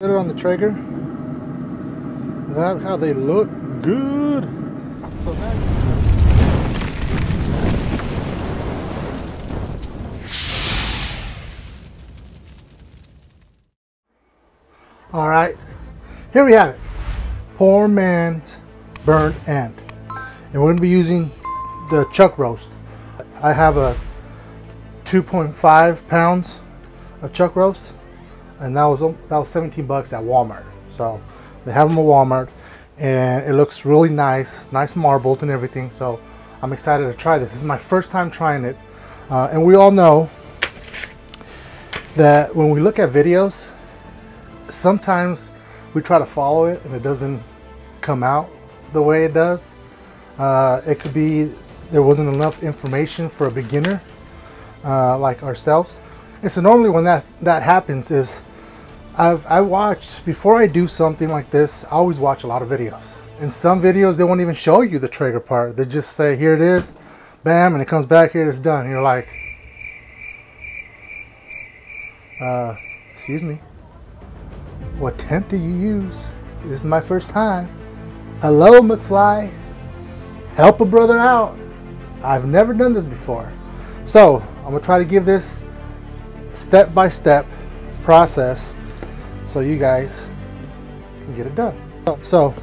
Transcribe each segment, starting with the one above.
Put it on the Traeger. That's how they look good. So All right, here we have it. Poor man's burnt end. And we're gonna be using the chuck roast. I have a 2.5 pounds of chuck roast and that was that was 17 bucks at Walmart. So they have them at Walmart, and it looks really nice, nice marbled and everything. So I'm excited to try this. This is my first time trying it, uh, and we all know that when we look at videos, sometimes we try to follow it and it doesn't come out the way it does. Uh, it could be there wasn't enough information for a beginner uh, like ourselves. And so normally when that, that happens is I've, I watched, before I do something like this, I always watch a lot of videos. In some videos, they won't even show you the Traeger part. They just say, here it is, bam, and it comes back, here it's done. And you're like, uh, excuse me, what temp do you use? This is my first time. Hello, McFly. Help a brother out. I've never done this before. So I'm gonna try to give this step-by-step -step process so you guys can get it done. So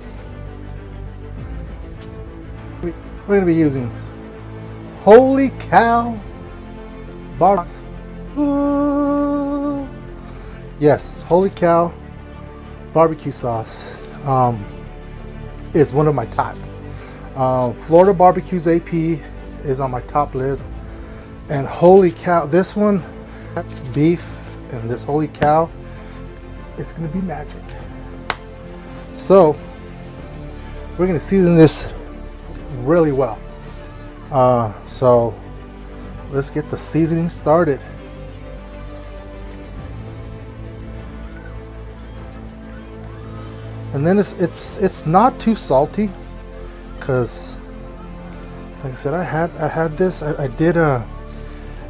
we're going to be using Holy Cow Bar. Yes, Holy Cow barbecue sauce um, is one of my top. Um, Florida Barbecues AP is on my top list. And Holy Cow, this one, beef and this Holy Cow it's gonna be magic. So we're gonna season this really well. Uh, so let's get the seasoning started. And then it's it's it's not too salty because like I said I had I had this I, I did a uh,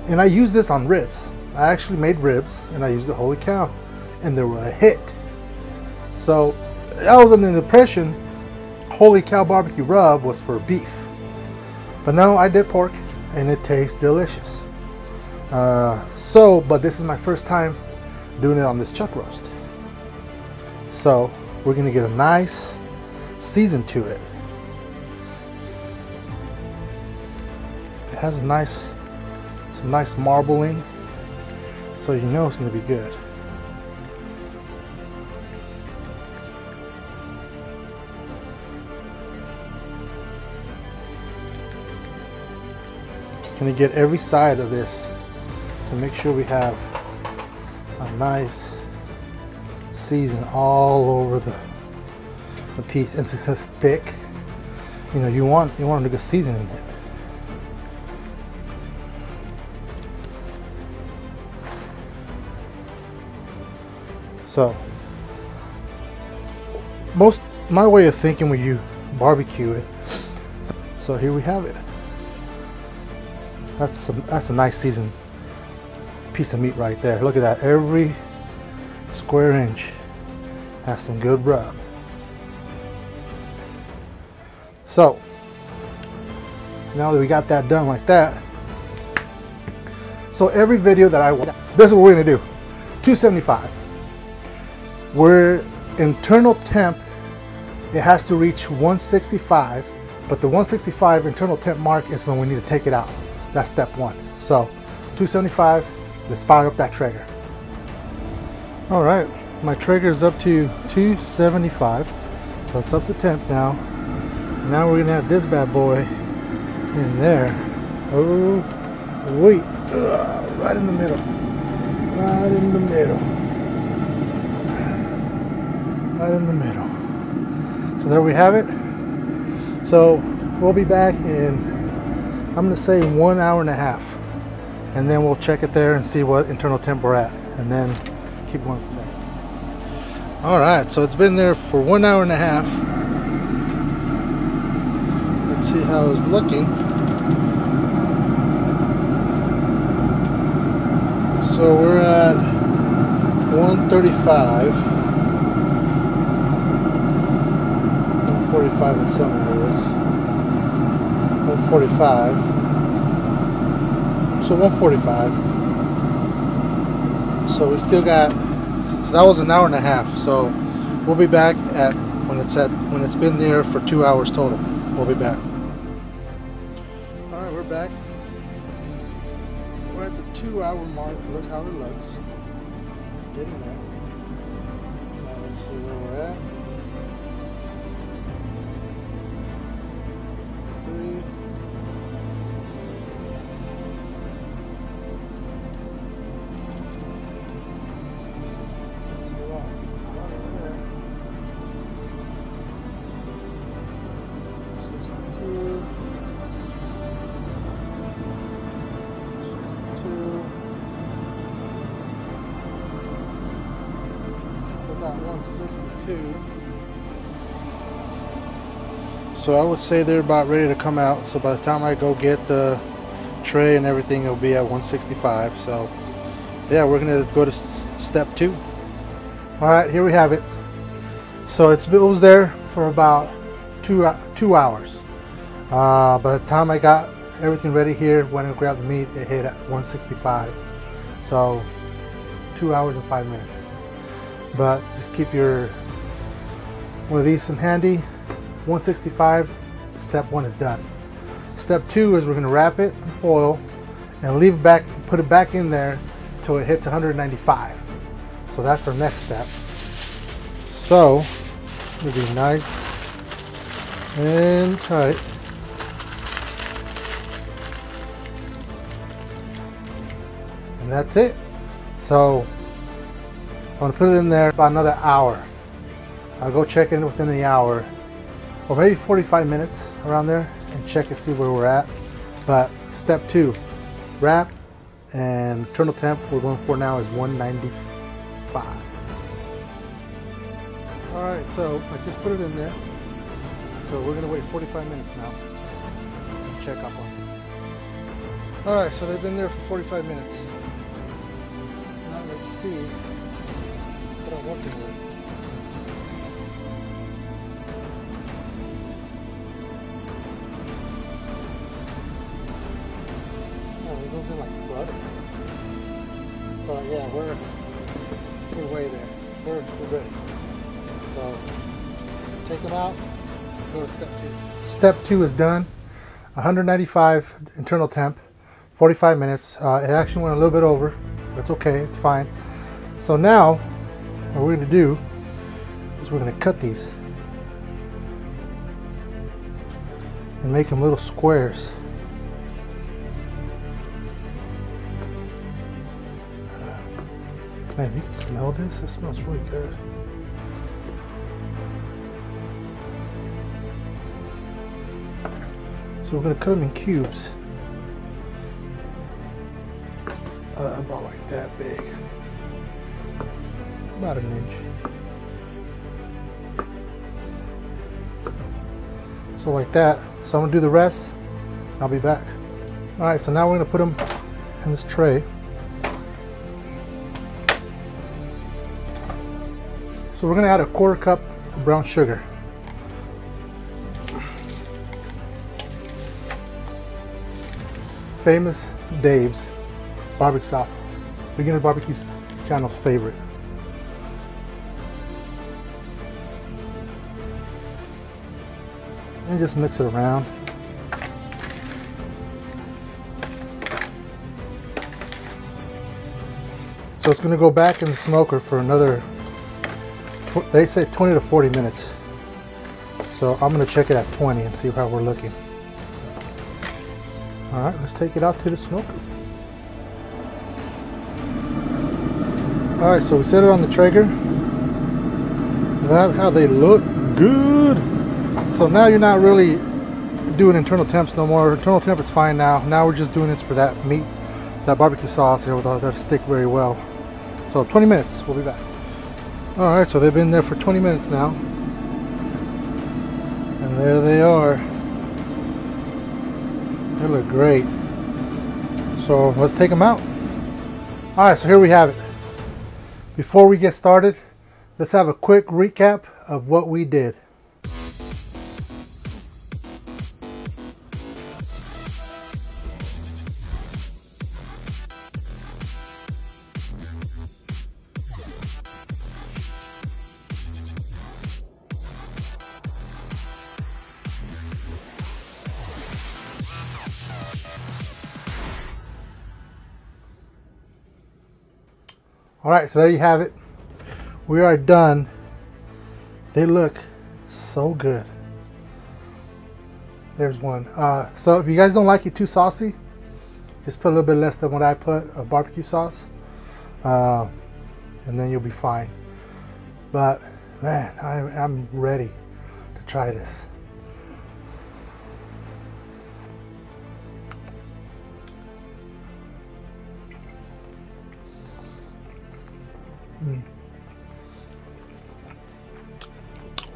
and I used this on ribs. I actually made ribs and I used the holy cow and they were a hit. So I was under the impression Holy Cow Barbecue Rub was for beef. But no, I did pork and it tastes delicious. Uh, so, but this is my first time doing it on this chuck roast. So we're gonna get a nice season to it. It has a nice, some nice marbling, so you know it's gonna be good. Gonna get every side of this to make sure we have a nice season all over the, the piece. And since it's thick, you know, you want you want a good seasoning in it. So most my way of thinking when you barbecue it. So, so here we have it. That's some, that's a nice seasoned piece of meat right there. Look at that. Every square inch has some good rub. So now that we got that done like that, so every video that I this is what we're gonna do. 275. We're internal temp, it has to reach 165, but the 165 internal temp mark is when we need to take it out. That's step one. So 275, let's fire up that Traeger. All right, my Traeger is up to 275. So it's up to temp now. Now we're gonna have this bad boy in there. Oh, wait, Ugh, right in the middle. Right in the middle. Right in the middle. So there we have it. So we'll be back in I'm gonna say one hour and a half. And then we'll check it there and see what internal temp we're at. And then keep going from there. All right, so it's been there for one hour and a half. Let's see how it's looking. So we're at 135, 145 in some areas. 145. So 145. So we still got. So that was an hour and a half. So we'll be back at when it's at when it's been there for two hours total. We'll be back. All right, we're back. We're at the two-hour mark. Look how it looks. It's getting there. About 162. So I would say they're about ready to come out. So by the time I go get the tray and everything, it'll be at 165. So yeah, we're gonna go to step two. All right, here we have it. So it's, it was there for about two two hours. Uh, by the time I got everything ready here, went and grabbed the meat, it hit at 165. So two hours and five minutes. But just keep your one of these in handy. 165. Step one is done. Step two is we're going to wrap it in foil and leave it back, put it back in there till it hits 195. So that's our next step. So it'll be nice and tight. And that's it. So I'm gonna put it in there about another hour. I'll go check in within the hour or maybe 45 minutes around there and check and see where we're at. But step two, wrap and internal temp we're going for now is 195. All right, so I just put it in there. So we're gonna wait 45 minutes now and check up on them. All right, so they've been there for 45 minutes. Now let's see working with. Oh, it goes in like butter. But yeah, we're we're way there. We're, we're. So take them out. Go to step two. Step two is done. 195 internal temp, 45 minutes. Uh, it actually went a little bit over. That's okay. It's fine. So now, what we're going to do is we're going to cut these and make them little squares. Man, you can smell this. It smells really good. So we're going to cut them in cubes. Uh, about like that big. About an inch. So like that. So I'm to do the rest. I'll be back. All right, so now we're to put them in this tray. So we're to add a quarter cup of brown sugar. Famous Dave's barbecue sauce. Beginner Barbecue channel's favorite. And just mix it around. So it's going to go back in the smoker for another, they say 20 to 40 minutes. So I'm going to check it at 20 and see how we're looking. All right, let's take it out to the smoker. All right, so we set it on the Traeger. That's how they look good. So now you're not really doing internal temps no more. Internal temp is fine now. Now we're just doing this for that meat, that barbecue sauce here. That'll stick very well. So 20 minutes, we'll be back. All right, so they've been there for 20 minutes now. And there they are. They look great. So let's take them out. All right, so here we have it. Before we get started, let's have a quick recap of what we did. All right, so there you have it. We are done. They look so good. There's one. Uh, so if you guys don't like it too saucy, just put a little bit less than what I put of barbecue sauce. Uh, and then you'll be fine. But man, I'm, I'm ready to try this.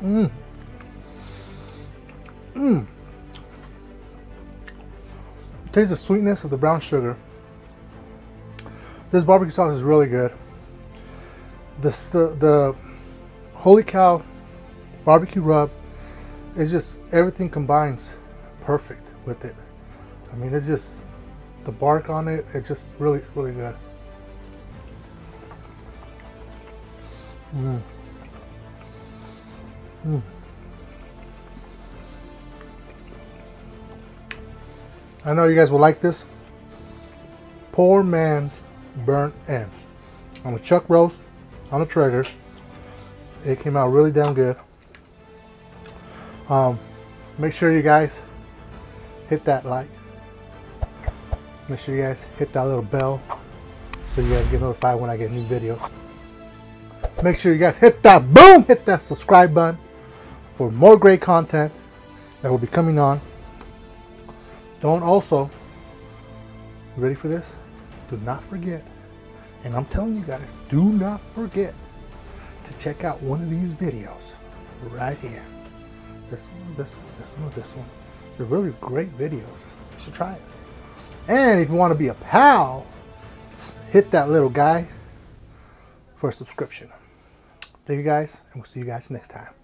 Mmm. Mmm. Taste the sweetness of the brown sugar. This barbecue sauce is really good. This, the, the Holy Cow barbecue rub is just everything combines perfect with it. I mean, it's just the bark on it. It's just really, really good. Mm. Mm. I know you guys will like this. Poor man's burnt ends. On a chuck roast, on a Traeger. It came out really damn good. Um, make sure you guys hit that like. Make sure you guys hit that little bell so you guys get notified when I get new videos. Make sure you guys hit that boom, hit that subscribe button for more great content that will be coming on. Don't also, ready for this? Do not forget, and I'm telling you guys, do not forget to check out one of these videos right here. This one, this one, this one, this one. They're really great videos. You should try it. And if you want to be a pal, hit that little guy for a subscription. Thank you guys, and we'll see you guys next time.